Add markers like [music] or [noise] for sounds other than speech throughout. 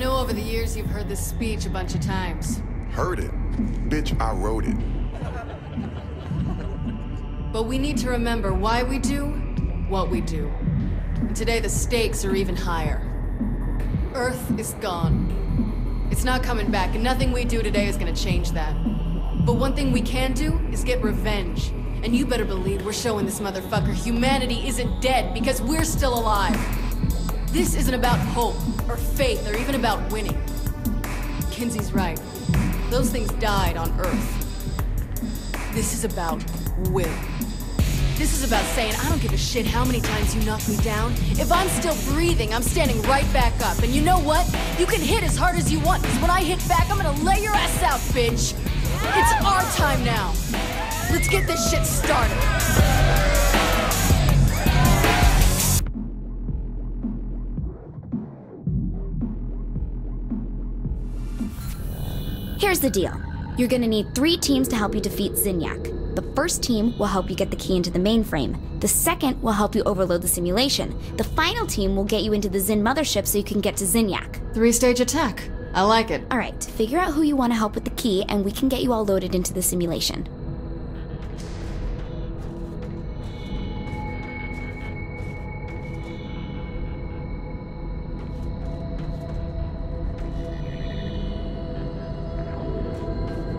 know over the years you've heard this speech a bunch of times. Heard it. Bitch, I wrote it. But we need to remember why we do what we do. And today the stakes are even higher. Earth is gone. It's not coming back, and nothing we do today is gonna change that. But one thing we can do is get revenge. And you better believe we're showing this motherfucker humanity isn't dead because we're still alive. This isn't about hope, or faith, or even about winning. Kinzie's right. Those things died on Earth. This is about will. This is about saying, I don't give a shit how many times you knock me down. If I'm still breathing, I'm standing right back up. And you know what? You can hit as hard as you want, because when I hit back, I'm gonna lay your ass out, bitch. It's our time now. Let's get this shit started. Here's the deal. You're gonna need three teams to help you defeat Zinyak. The first team will help you get the key into the mainframe. The second will help you overload the simulation. The final team will get you into the Zin mothership so you can get to Zinyak. Three stage attack. I like it. Alright, figure out who you want to help with the key, and we can get you all loaded into the simulation.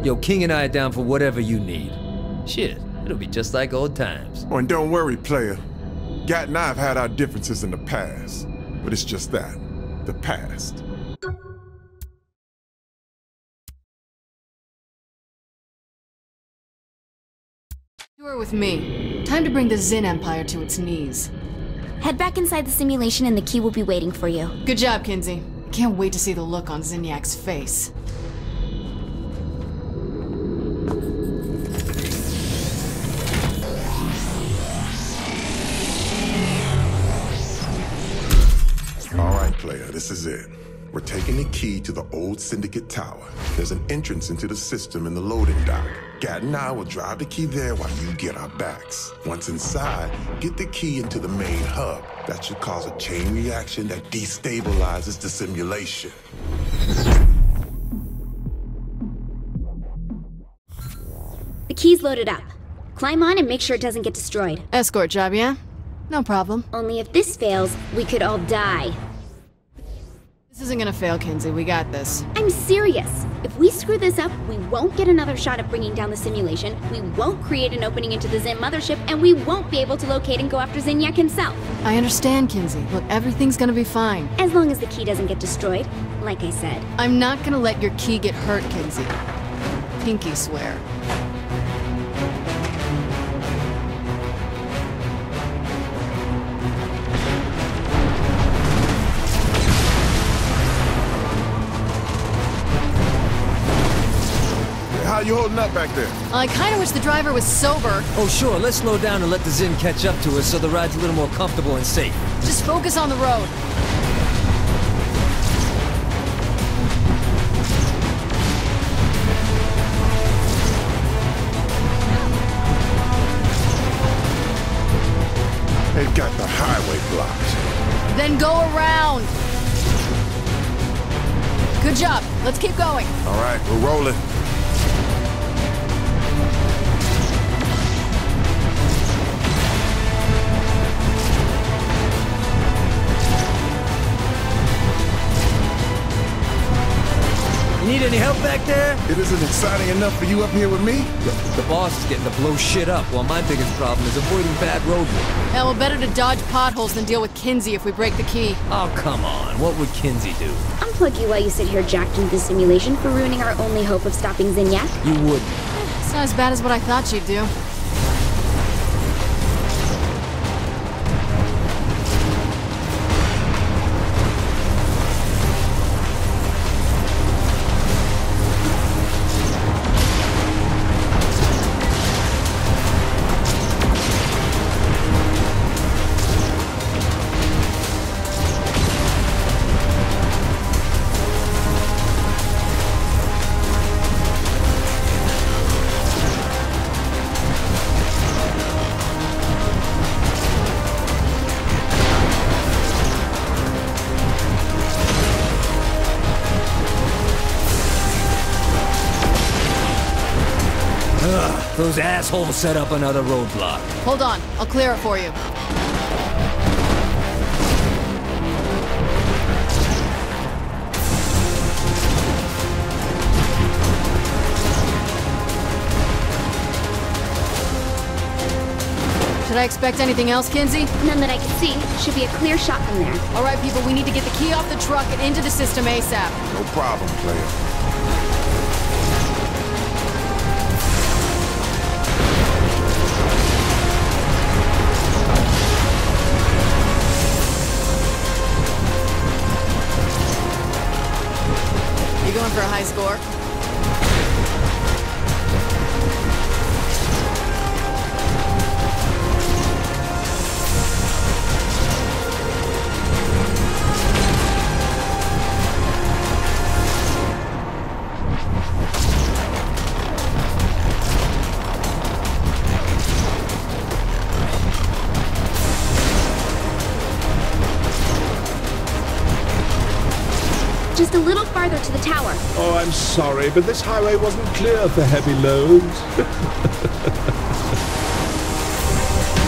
Yo, King and I are down for whatever you need. Shit, it'll be just like old times. Oh, and don't worry, player. Gat and I have had our differences in the past. But it's just that. The past. You are with me. Time to bring the Zin Empire to its knees. Head back inside the simulation, and the key will be waiting for you. Good job, Kinzie. Can't wait to see the look on Zinyak's face. All right, player, this is it. We're taking the key to the old Syndicate Tower. There's an entrance into the system in the loading dock. Gat and I will drive the key there while you get our backs. Once inside, get the key into the main hub. That should cause a chain reaction that destabilizes the simulation. The key's loaded up. Climb on and make sure it doesn't get destroyed. Escort job, yeah? No problem. Only if this fails, we could all die. This isn't gonna fail, Kinzie. We got this. I'm serious. If we screw this up, we won't get another shot at bringing down the simulation, we won't create an opening into the Zin mothership, and we won't be able to locate and go after Zinyak himself. I understand, Kinzie. Look, everything's gonna be fine. As long as the key doesn't get destroyed, like I said. I'm not gonna let your key get hurt, Kinzie. Pinky swear. You holding up back there? I kinda wish the driver was sober. Oh, sure, let's slow down and let the Zin catch up to us so the ride's a little more comfortable and safe. Just focus on the road. They've got the highway blocked. Then go around. Good job. Let's keep going. All right, we're rolling. Need any help back there? It isn't exciting enough for you up here with me? Look, the boss is getting to blow shit up, while my biggest problem is avoiding bad roadwork. Yeah, well, better to dodge potholes than deal with Kinzie if we break the key. Oh, come on. What would Kinzie do? Unplug you while you sit here jacked into the simulation for ruining our only hope of stopping Zinyak. You wouldn't. It's not as bad as what I thought you'd do. Those assholes set up another roadblock. Hold on, I'll clear it for you. Should I expect anything else, Kinzie? None that I can see. Should be a clear shot from there. All right, people, we need to get the key off the truck and into the system ASAP. No problem, player. High score? Sorry, but this highway wasn't clear for heavy loads. [laughs]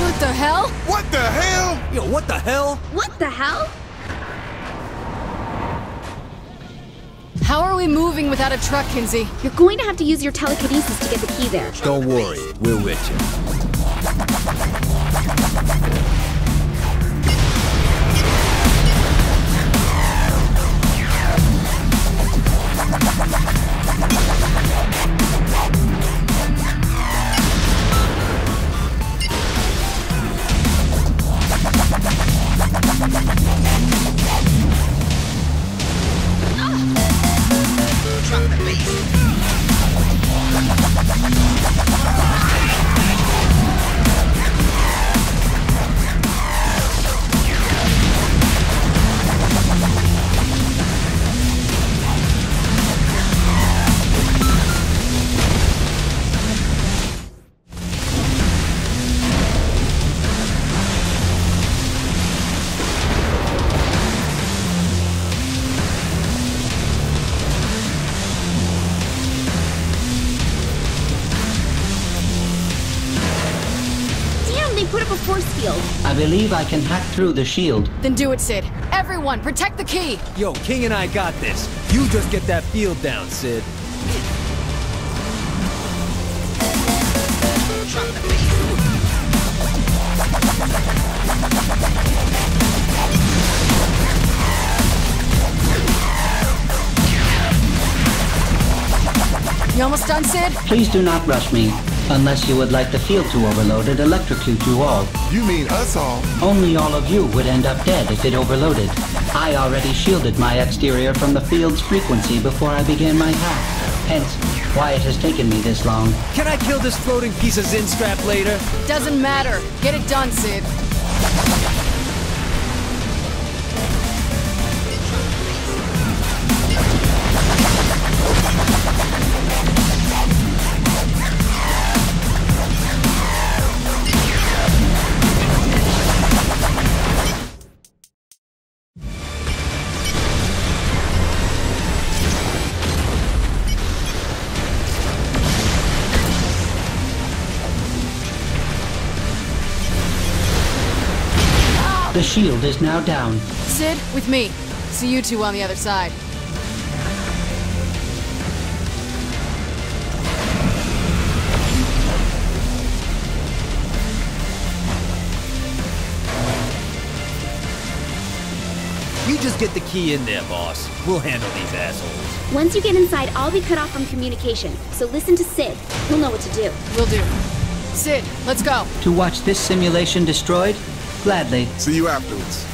What the hell? What the hell? Yo, what the hell? What the hell? How are we moving without a truck, Kinzie? You're going to have to use your telekinesis to get the key there. Don't worry, we're with you. Believe I can hack through the shield. Then do it, CID. Everyone, protect the key! Yo, King and I got this. You just get that field down, CID. You almost done, CID? Please do not rush me, unless you would like the field to overload and electrocute you all. You mean us all? Only all of you would end up dead if it overloaded. I already shielded my exterior from the field's frequency before I began my hack. Hence, why it has taken me this long. Can I kill this floating piece of Zin strap later? Doesn't matter. Get it done, CID. The shield is now down. CID, with me. See you two on the other side. You just get the key in there, boss. We'll handle these assholes. Once you get inside, I'll be cut off from communication. So listen to CID. He'll know what to do. We'll do. CID, let's go. To watch this simulation destroyed? Gladly. See you afterwards.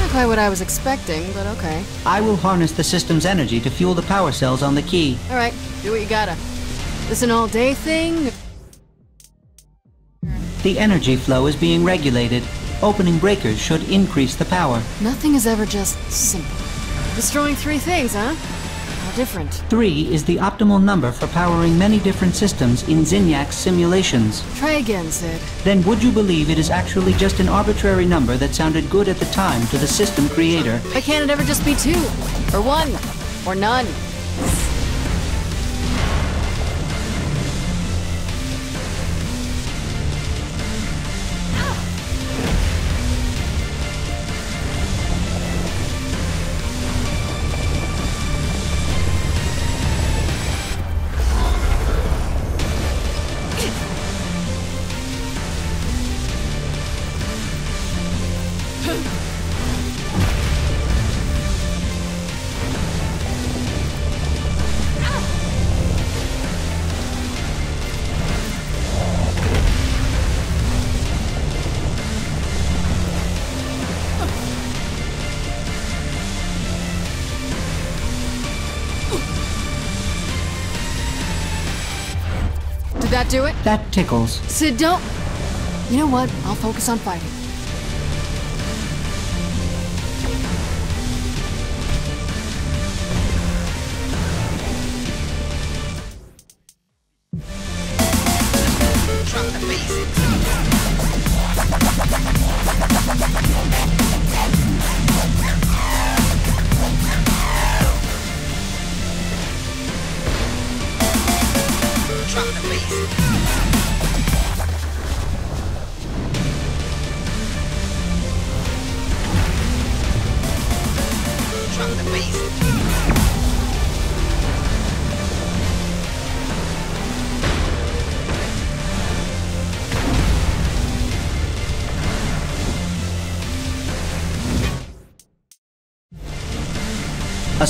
Not quite what I was expecting, but okay. I will harness the system's energy to fuel the power cells on the key. All right, do what you gotta. This an all-day thing? The energy flow is being regulated. Opening breakers should increase the power. Nothing is ever just simple. Destroying three things, huh? Different. Three is the optimal number for powering many different systems in Zinyak's simulations. Try again, CID. Then would you believe it is actually just an arbitrary number that sounded good at the time to the system creator? Why can't it ever just be two? Or one? Or none? That do it? That tickles. CID, don't... You know what? I'll focus on fighting.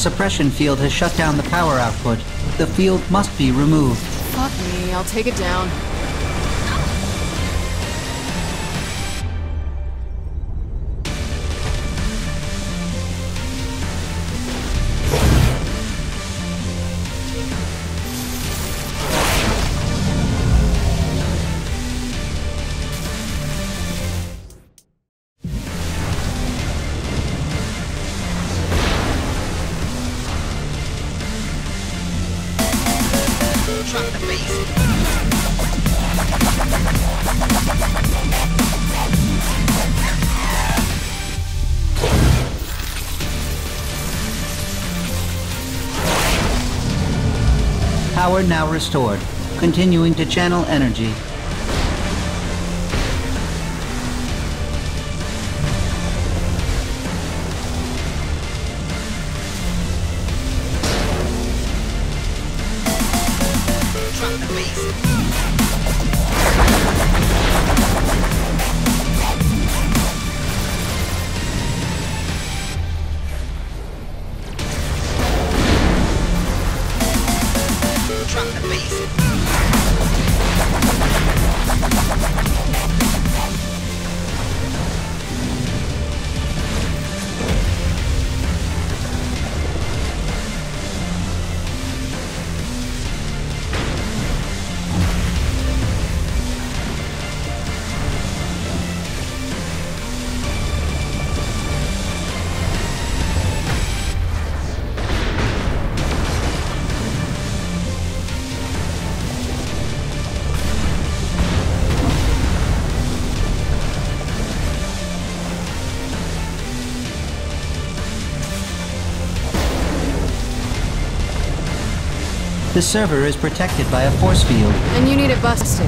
Suppression field has shut down the power output. The field must be removed. Fuck me, I'll take it down. Now restored. Continuing to channel energy. The server is protected by a force field. And you need it busted.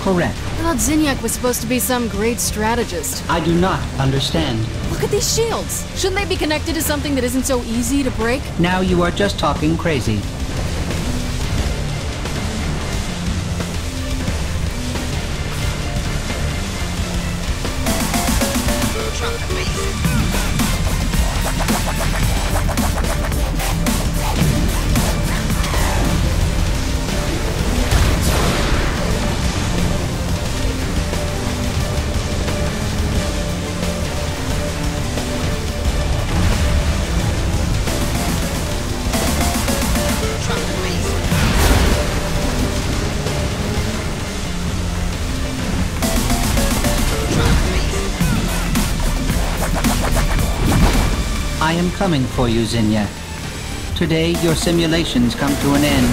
Correct. I thought Zinyak was supposed to be some great strategist. I do not understand. Look at these shields! Shouldn't they be connected to something that isn't so easy to break? Now you are just talking crazy. Coming for you, Zinyak. Today, your simulations come to an end,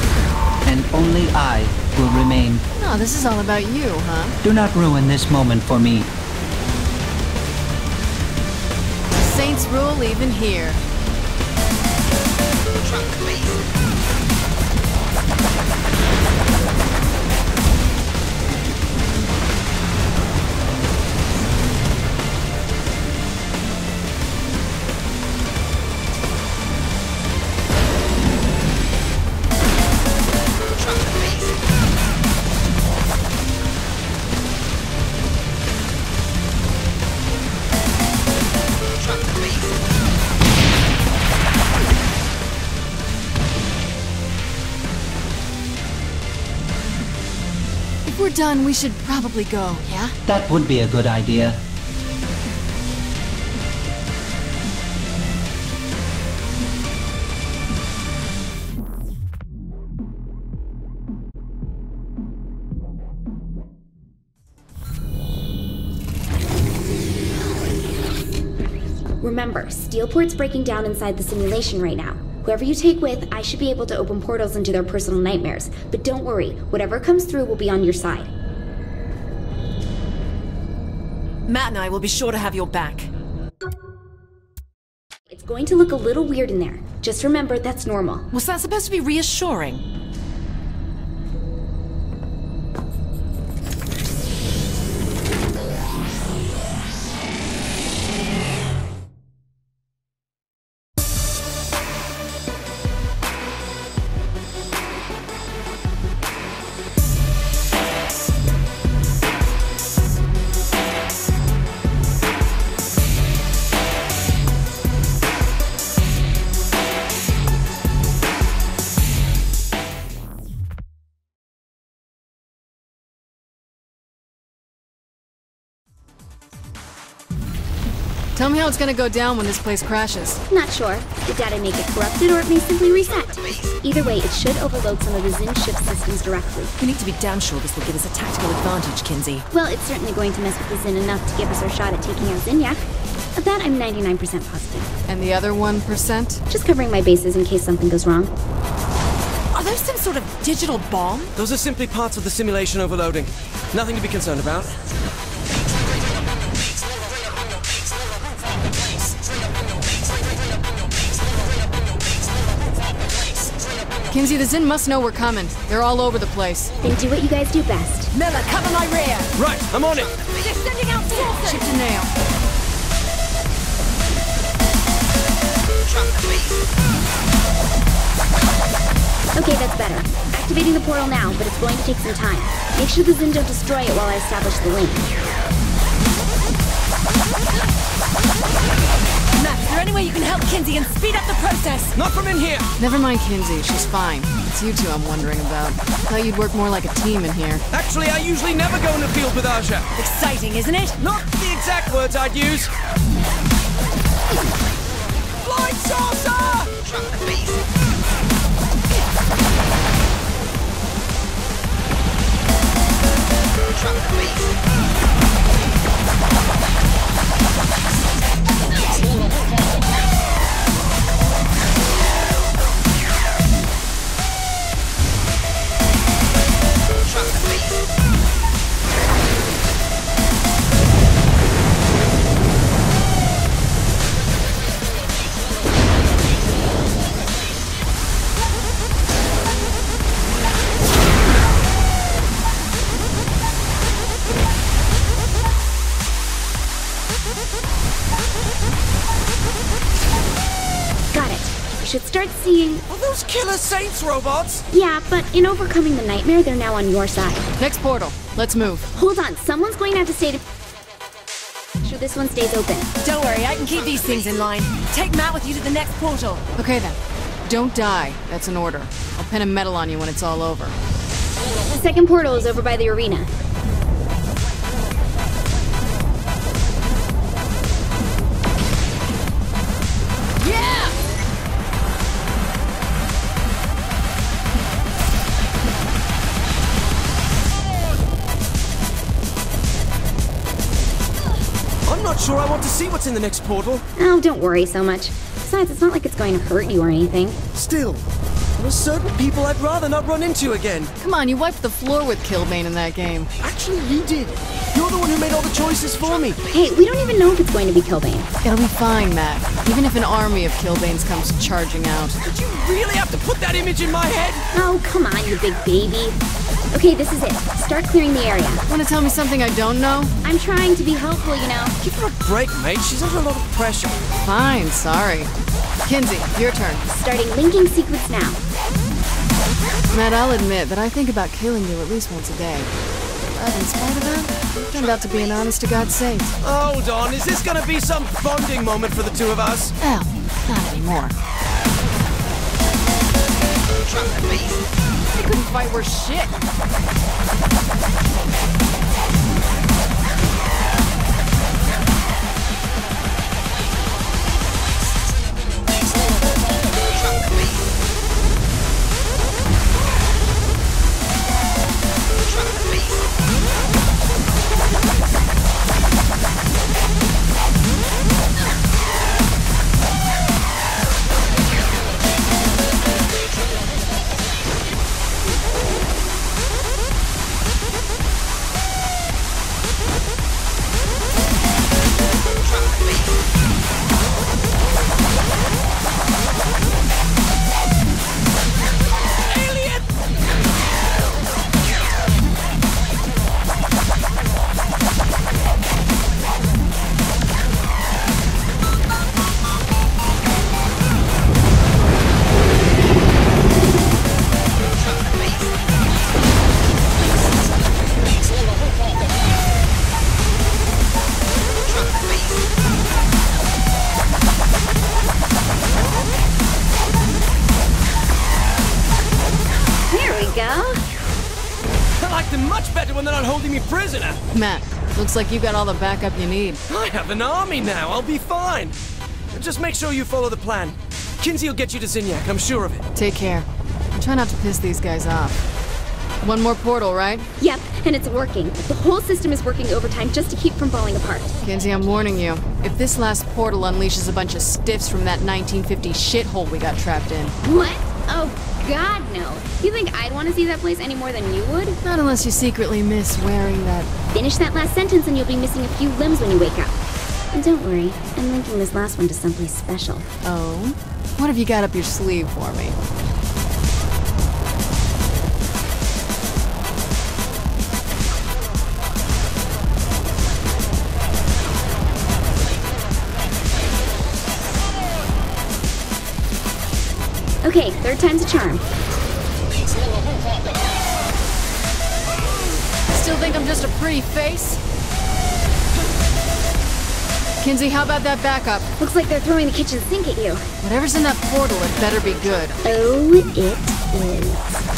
and only I will remain. No, this is all about you, huh? Do not ruin this moment for me. Saints rule even here. If we're done, we should probably go, yeah? That would be a good idea. Remember, Steelport's breaking down inside the simulation right now. Whoever you take with, I should be able to open portals into their personal nightmares. But don't worry, whatever comes through will be on your side. Matt and I will be sure to have your back. It's going to look a little weird in there. Just remember that's normal. Was that supposed to be reassuring? Tell me how it's gonna go down when this place crashes. Not sure. The data may get corrupted or it may simply reset. Either way, it should overload some of the Zin ship systems directly. We need to be damn sure this will give us a tactical advantage, Kinzie. Well, it's certainly going to mess with the Zin enough to give us our shot at taking out Zinyak. Of that, I'm 99% positive. And the other 1%? Just covering my bases in case something goes wrong. Are those some sort of digital bomb? Those are simply parts of the simulation overloading. Nothing to be concerned about. Kinzie, the Zin must know we're coming. They're all over the place. Then do what you guys do best. Miller, cover my rear! Right, I'm on it! They're sending out forces! Chip to nail. Okay, that's better. Activating the portal now, but it's going to take some time. Make sure the Zin don't destroy it while I establish the link. Any way you can help Kinzie and speed up the process? Not from in here! Never mind Kinzie, she's fine. It's you two I'm wondering about. Thought you'd work more like a team in here. Actually, I usually never go in the field with Asha. Exciting, isn't it? Not the exact words I'd use. Flying saucer! Got those Killer Saints robots? Yeah, but in overcoming the nightmare, they're now on your side. Next portal. Let's move. Hold on, someone's going to have to stay to. Make sure this one stays open. Don't worry, I can keep these things in line. Take Matt with you to the next portal. Okay then. Don't die. That's an order. I'll pin a medal on you when it's all over. The second portal is over by the arena. See what's in the next portal. Oh, don't worry so much. Besides, it's not like it's going to hurt you or anything. Still, there are certain people I'd rather not run into again. Come on, you wiped the floor with Killbane in that game. Actually, you did. You're the one who made all the choices for me. Hey, we don't even know if it's going to be Killbane. It'll be fine, Mac. Even if an army of Killbanes comes charging out. Did you really have to put that image in my head? Oh, come on, you big baby. Okay, this is it. Start clearing the area. Want to tell me something I don't know? I'm trying to be helpful, you know. Give her a break, mate. She's under a lot of pressure. Fine, sorry. Kinzie, your turn. Starting linking sequence now. Matt, I'll admit that I think about killing you at least once a day. But in spite of that, you turned out to be an honest-to-God saint. Hold on, is this gonna be some bonding moment for the two of us? Well, not anymore. They couldn't fight worth shit. Looks like you've got all the backup you need. I have an army now. I'll be fine. Just make sure you follow the plan. Kinzie will get you to Zinyak, I'm sure of it. Take care. And try not to piss these guys off. One more portal, right? Yep, and it's working. The whole system is working overtime just to keep from falling apart. Kinzie, I'm warning you. If this last portal unleashes a bunch of stiffs from that 1950 shithole we got trapped in. What? Oh, God, no. You think I'd want to see that place any more than you would? Not unless you secretly miss wearing that. Finish that last sentence and you'll be missing a few limbs when you wake up. And don't worry, I'm linking this last one to someplace special. Oh? What have you got up your sleeve for me? Okay, third time's a charm. Still think I'm just a pretty face? Kinzie, how about that backup? Looks like they're throwing the kitchen sink at you. Whatever's in that portal, it better be good. Oh, it is.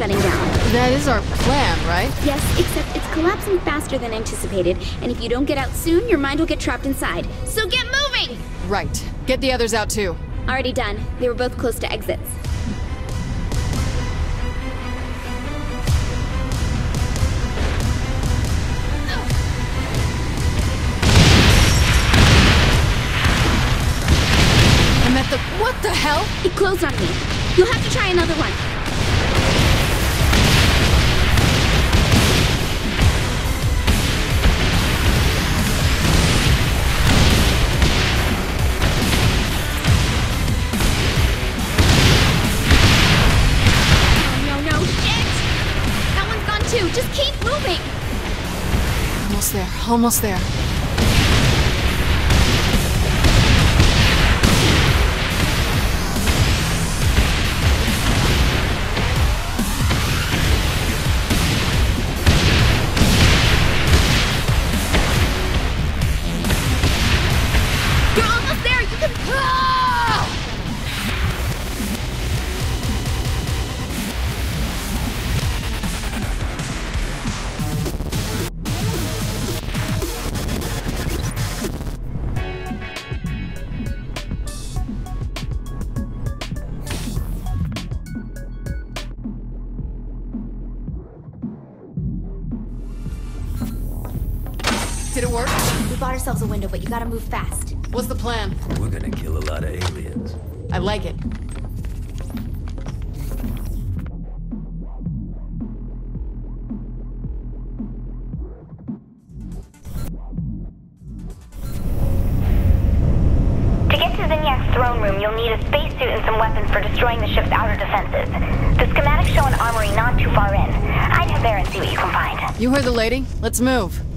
Shutting down. That is our plan, right? Yes, except it's collapsing faster than anticipated, and if you don't get out soon, your mind will get trapped inside. So get moving! Right. Get the others out too. Already done. They were both close to exits. I'm at the. What the hell? It closed on me. You'll have to try another one. Almost there. Gotta move fast. What's the plan? We're gonna kill a lot of aliens. I like it. To get to Zinyak's throne room, you'll need a spacesuit and some weapons for destroying the ship's outer defenses. The schematics show an armory not too far in. I'd head there and see what you can find. You heard the lady? Let's move.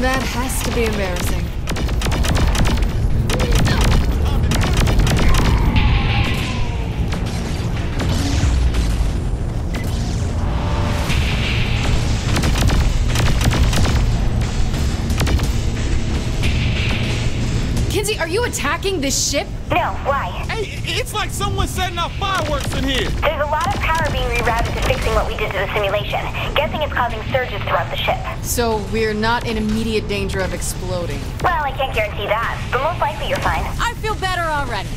That has to be embarrassing. Kinzie, are you attacking this ship? No, why? Hey, it's like someone's setting off fireworks in here. There's a lot of power being rerouted to fixing what we did to the simulation. Guessing it's causing surges throughout the ship. So we're not in immediate danger of exploding. Well, I can't guarantee that, but most likely you're fine. I feel better already.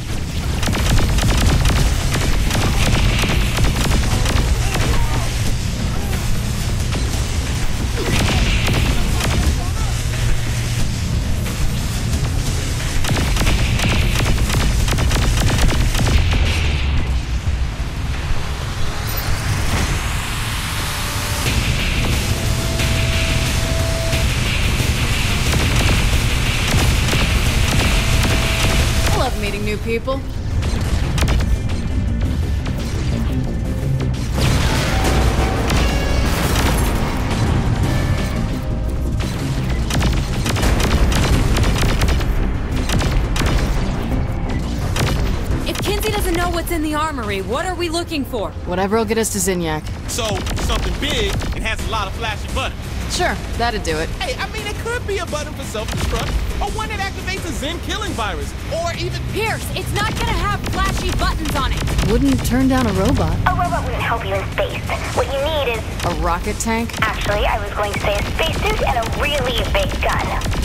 In what are we looking for? Whatever will get us to Zinyak. So, something big and has a lot of flashy buttons. Sure, that'd do it. Hey, I mean, it could be a button for self-destruct, or one that activates a Zin killing virus, or even... Pierce, it's not gonna have flashy buttons on it. Wouldn't turn down a robot. A robot wouldn't help you in space. What you need is... A rocket tank? Actually, I was going to say a spacesuit and a really big gun.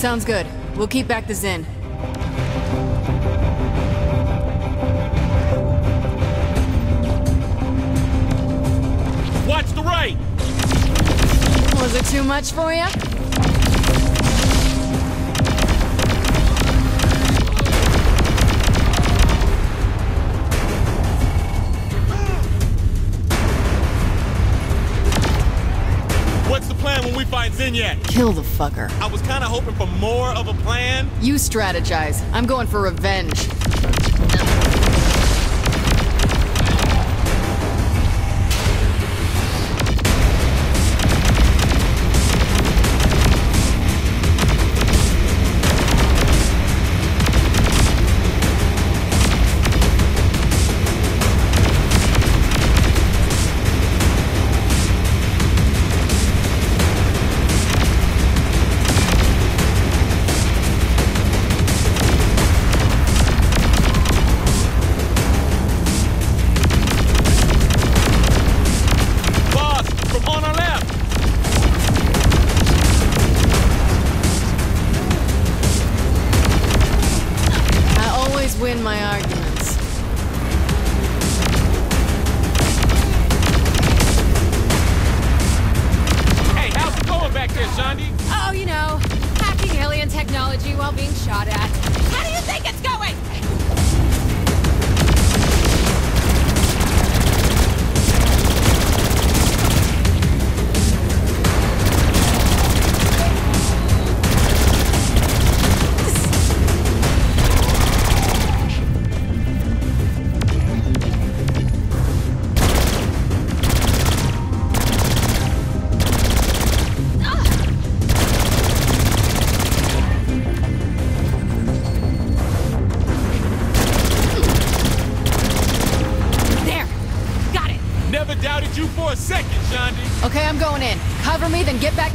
Sounds good. We'll keep back the Zin. Watch the right! Was it too much for you? Find Zinyak? Kill the fucker. I was kind of hoping for more of a plan. You strategize. I'm going for revenge.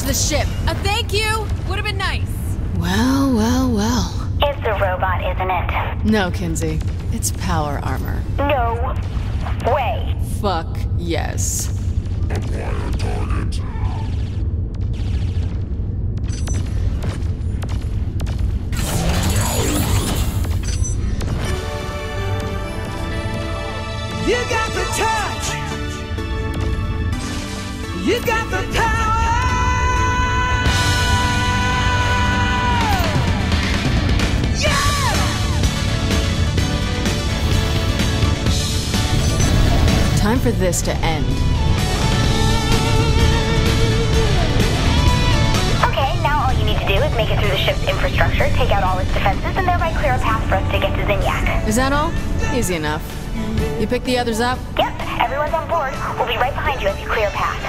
To the ship. A thank you would have been nice. Well, well, well. It's a robot, isn't it? No, Kinzie. It's power armor. No way. Fuck yes. Acquire target. You got the touch. You got the power. Time for this to end. Okay, now all you need to do is make it through the ship's infrastructure, take out all its defenses, and thereby clear a path for us to get to Zinyak. Is that all? Easy enough. You pick the others up? Yep, everyone's on board. We'll be right behind you as you clear a path.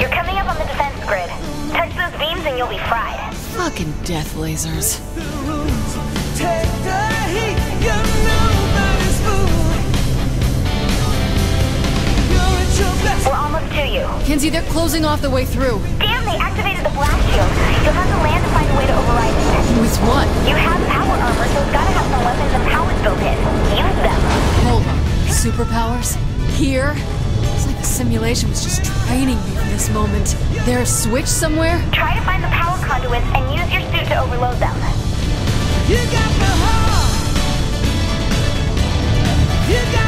You're coming up on the defense grid. Touch those beams and you'll be fried. Fucking death lasers. We're almost to you. Kinzie, they're closing off the way through. Damn, they activated the blast shield. You'll have to land to find a way to override it. With what? You have power armor, so it's gotta have some weapons and powers built in. Use them. Hold on. Superpowers? Here? It's like the simulation was just training me for this moment. There a switch somewhere? Try to find the power conduits and use your suit to overload them. You got the heart. You got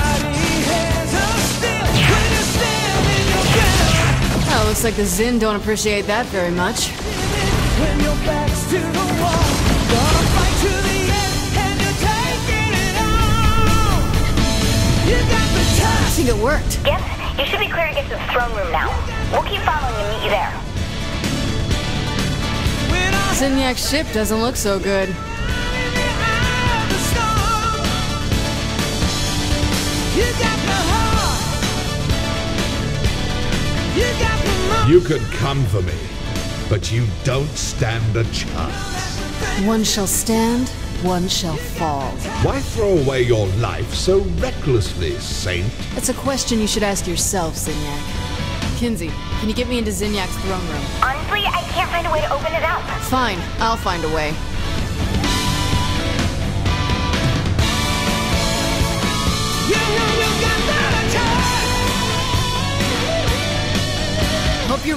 looks like the Zin don't appreciate that very much. When your back's to the wall, gonna fight to the end, and you're taking it all. You got the I think it worked. Yep, you should be clear to get to the throne room now. We'll keep following and meet you there. When Zinyak's ship doesn't look so good. in the eye of the storm, you got You can come for me, but you don't stand a chance. One shall stand, one shall fall. Why throw away your life so recklessly, Saint? It's a question you should ask yourself, Zinyak. Kinzie, can you get me into Zinyak's throne room? Honestly, I can't find a way to open it up. Fine, I'll find a way.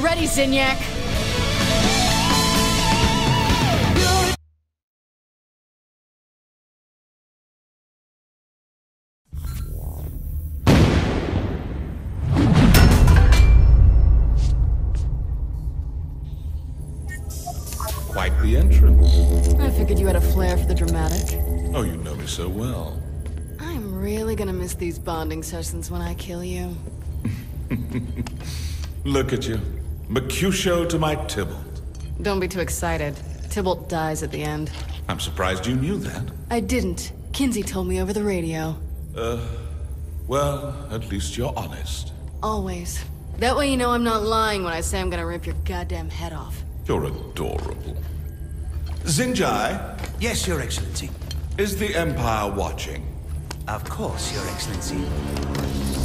Ready, Zinyak. Quite the entrance. I figured you had a flair for the dramatic. Oh, you know me so well. I'm really gonna miss these bonding sessions when I kill you. [laughs] Look at you. Mercutio to my Tybalt. Don't be too excited. Tybalt dies at the end. I'm surprised you knew that. I didn't. Kinzie told me over the radio. Uh, well, at least you're honest. Always. That way you know I'm not lying when I say I'm gonna rip your goddamn head off. You're adorable. Zinjai, Yes, Your Excellency. is the Empire watching? Of course, Your Excellency.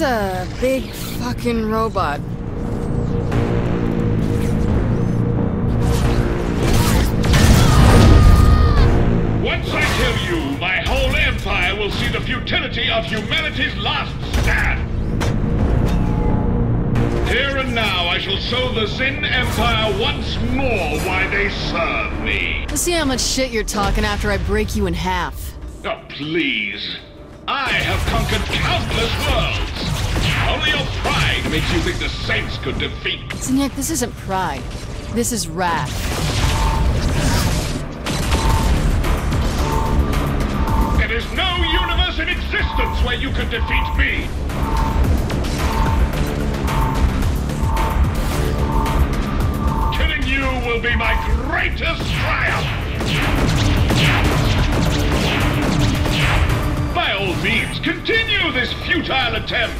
That's a big fucking robot. Once I kill you, my whole empire will see the futility of humanity's last stand. Here and now, I shall show the Zin Empire once more why they serve me. Let's see how much shit you're talking after I break you in half. Oh, please. I have conquered countless worlds. Only your pride makes you think the Saints could defeat. Zinyak, this isn't pride. This is wrath. There is no universe in existence where you could defeat me. Killing you will be my greatest triumph. All means, continue this futile attempt.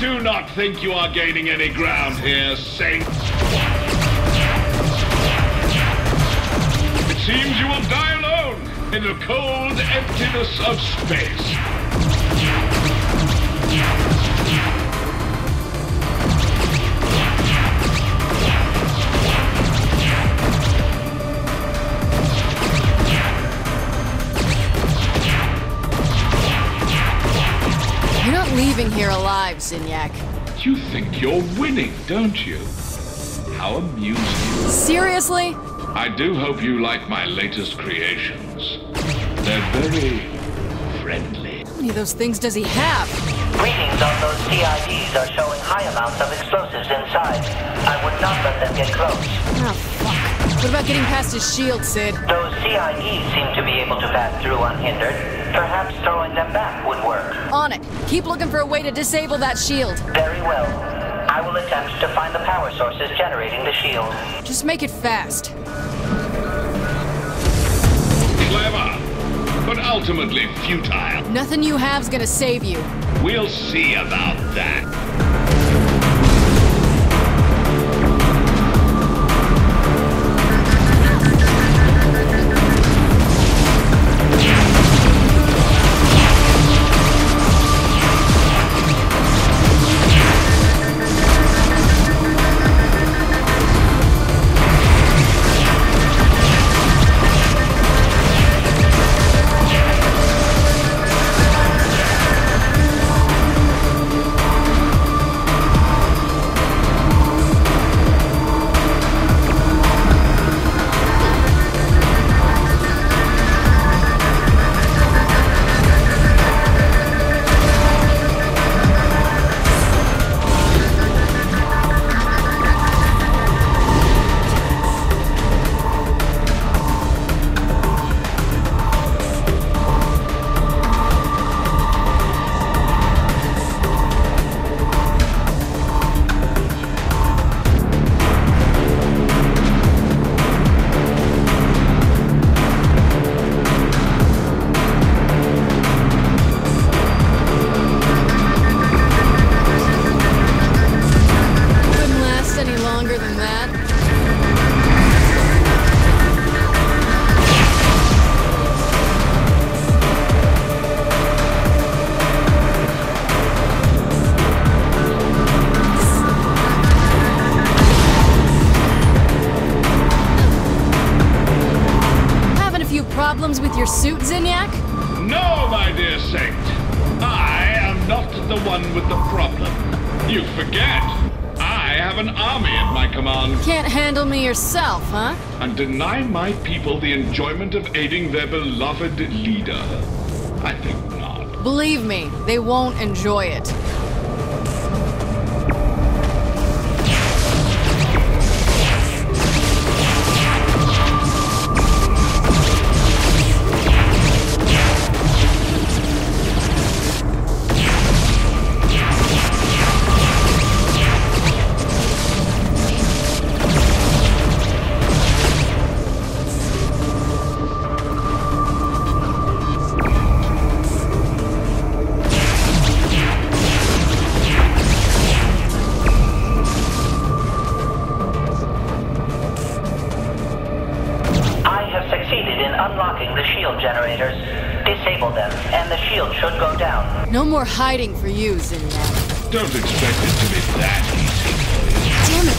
Do not think you are gaining any ground here, Saint. It seems you will die alone in the cold emptiness of space. Here alive, Zinyak. You think you're winning, don't you? How amusing. Seriously? I do hope you like my latest creations. They're very friendly. How many of those things does he have? Readings on those CIDs are showing high amounts of explosives inside. I would not let them get close. Oh, fuck. What about getting past his shield, CID? Those CIDs seem to be able to pass through unhindered. Perhaps throwing them back would work. On it. Keep looking for a way to disable that shield. Very well. I will attempt to find the power sources generating the shield. Just make it fast. Clever, but ultimately futile. Nothing you have's gonna save you. We'll see about that. Enjoyment of aiding their beloved leader? I think not. Believe me, they won't enjoy it. Should go down. No more hiding for you, Zinyak. Don't expect it to be that easy. Damn it!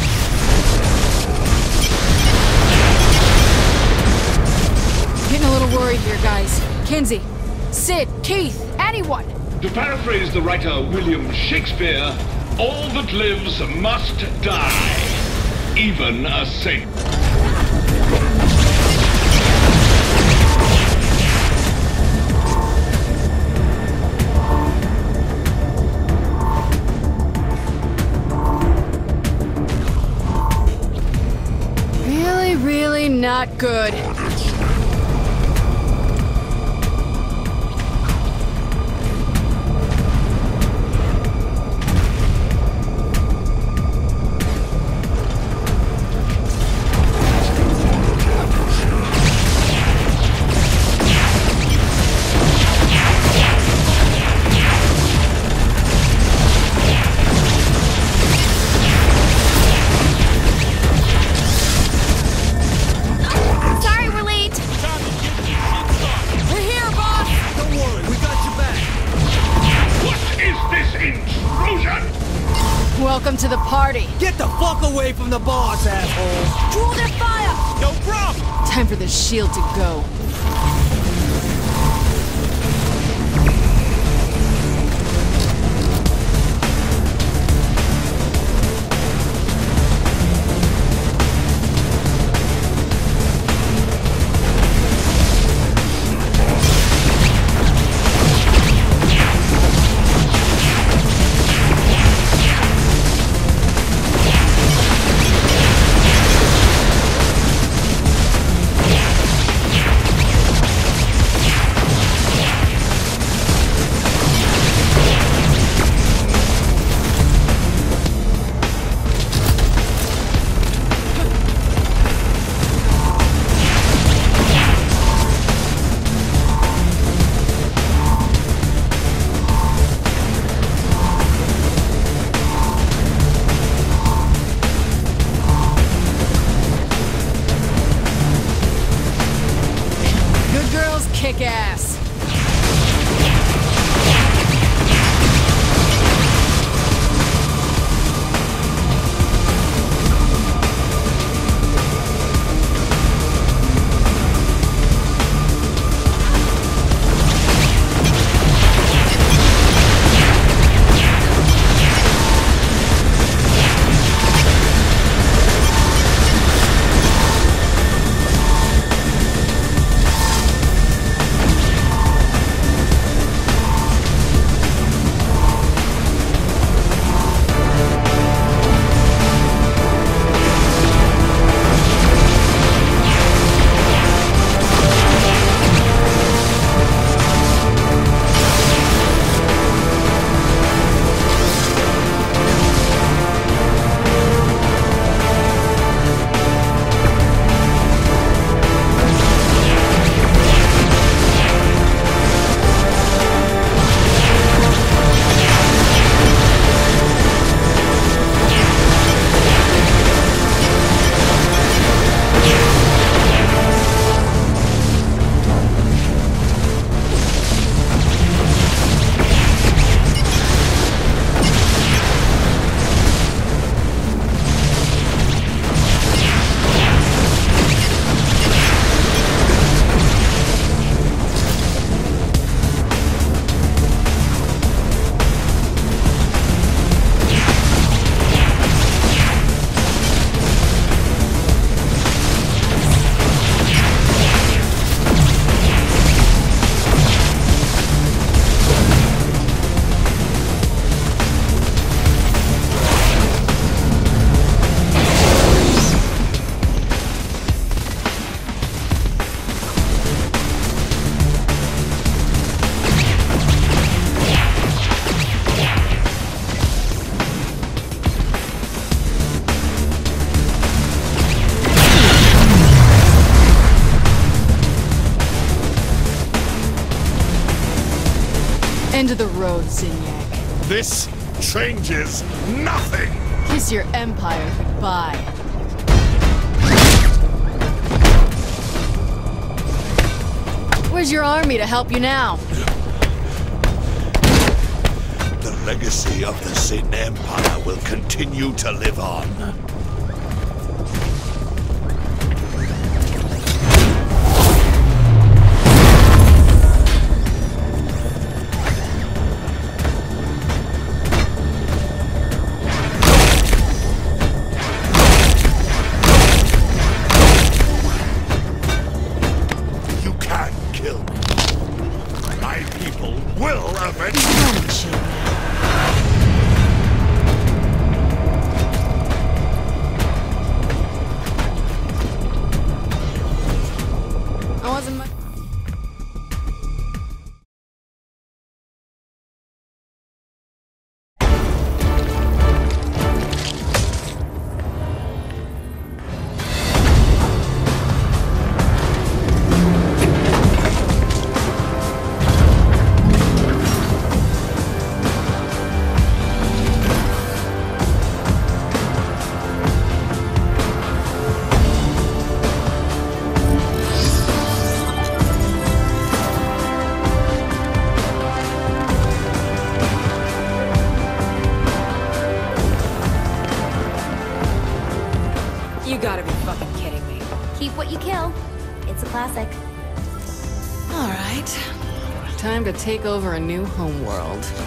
Getting a little worried here, guys. Kinzie, CID, Keith, anyone! To paraphrase the writer William Shakespeare, all that lives must die. Even a saint. Good. Shield to help you now? The legacy of the Zin Empire will continue to live on. take over a new homeworld.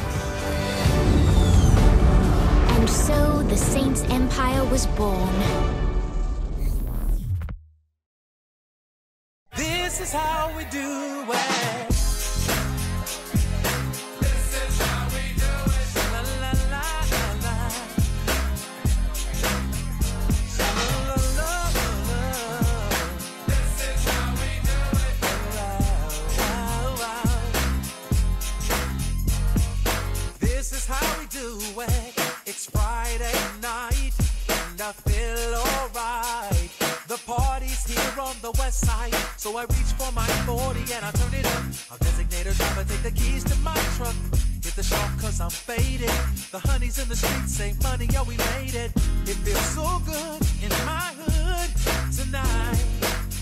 I reach for my 40 and I turn it up. I'll designate a driver, take the keys to my truck. Hit the shop cause I'm faded. The honey's in the streets, say money, yeah we made it. It feels so good in my hood tonight.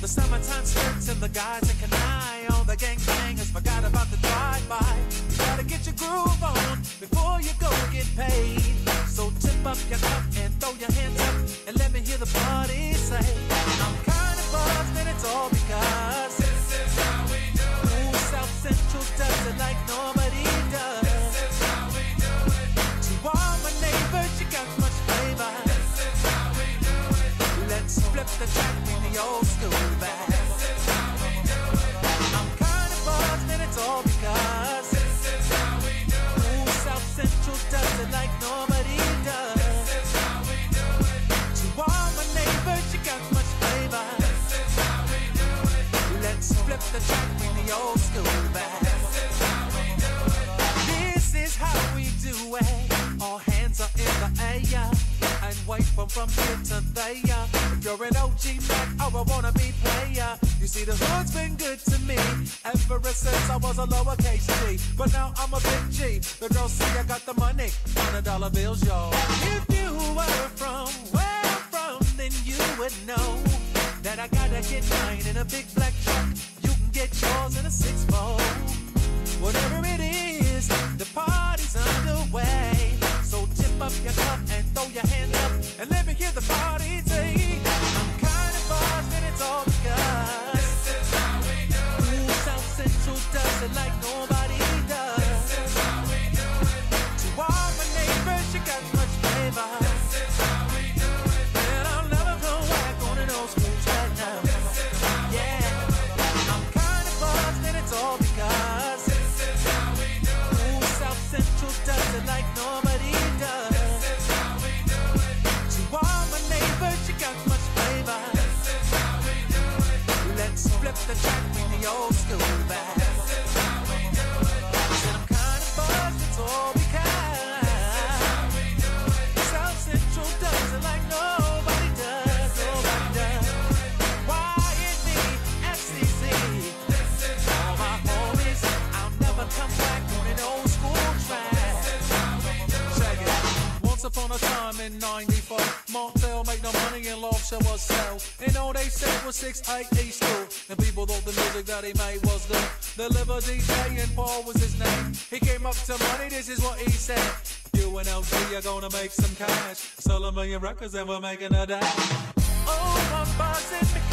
The summertime skirts and the guys that can. hundred dollar bills, y'all. If you were from where I'm from, then you would know that I gotta get mine in a big black truck. You can get yours in a six fold. Whatever it is, the party's underway. So tip up your cup and throw your hand up and let me hear the party say, I'm kind of bored and it's all because. This is how we do it. Ooh, South Central does it like nobody. show us sound. And all they said was six eight eight school. And people thought the music that he made was good. The liver DJ and Paul was his name. He came up to money, this is what he said. You and LG are gonna make some cash. Sell a million records and we're making a dash. Oh, I'm buzzing.